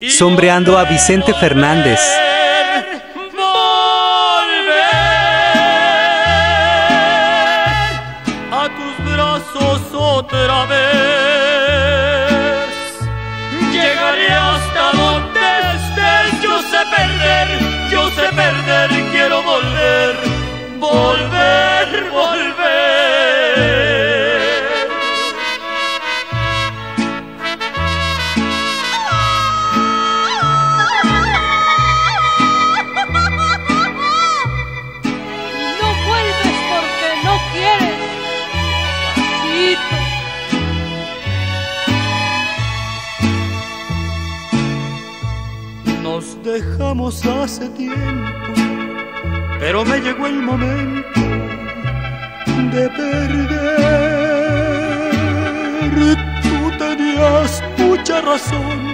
sombreando a Vicente Fernández. Volver a tus brazos otra vez. Llegaré hasta donde estés. Yo sé perder, yo sé perder. Quiero volver, volver, volver. Nos dejamos hace tiempo, pero me llegó el momento de perder. Tú tenías mucha razón.